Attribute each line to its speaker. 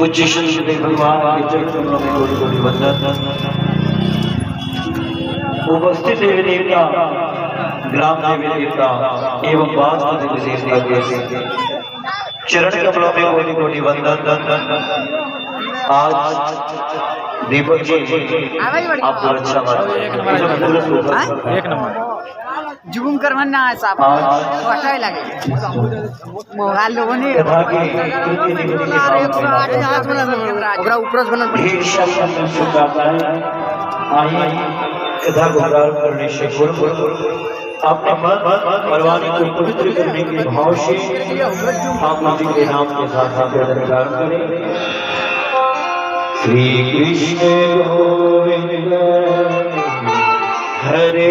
Speaker 1: उच्च श्री भगवान के चरणों में कोटि कोटि वंदन उपस्थित देवी देवता ग्राम देवी देवता एवं वास्तु विशेष देवता चरण कमलों में कोटि कोटि वंदन आज दीपक जी आपको अच्छा बात
Speaker 2: एक नंबर
Speaker 3: जुगुम कर म्हणणं आहे साहेब।
Speaker 1: कथा की कृति निमित्त के भाव
Speaker 3: ओकरा उपरस बनल
Speaker 1: कथा को प्रारंभ करने से पूर्व अपने मन परवानी को पवित्र करने के भाव से जी के नाम के साथ आप प्रारंभ करें। श्री कृष्ण गोविंद हरे